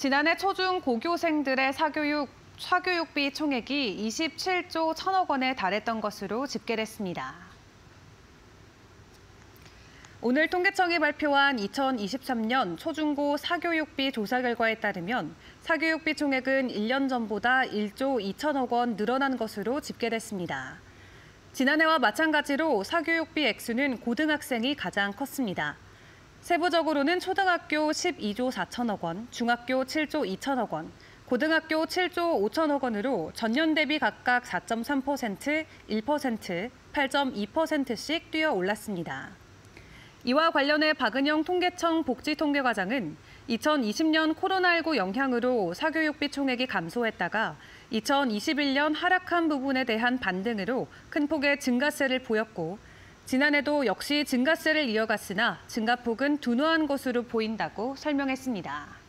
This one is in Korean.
지난해 초중 고교생들의 사교육, 사교육비 총액이 27조 1천억 원에 달했던 것으로 집계됐습니다. 오늘 통계청이 발표한 2023년 초중고 사교육비 조사 결과에 따르면 사교육비 총액은 1년 전보다 1조 2천억 원 늘어난 것으로 집계됐습니다. 지난해와 마찬가지로 사교육비 액수는 고등학생이 가장 컸습니다. 세부적으로는 초등학교 12조 4천억 원, 중학교 7조 2천억 원, 고등학교 7조 5천억 원으로 전년 대비 각각 4.3%, 1%, 8.2%씩 뛰어 올랐습니다. 이와 관련해 박은영 통계청 복지통계과장은 2020년 코로나19 영향으로 사교육비 총액이 감소했다가 2021년 하락한 부분에 대한 반등으로 큰 폭의 증가세를 보였고 지난해도 역시 증가세를 이어갔으나 증가폭은 둔화한 것으로 보인다고 설명했습니다.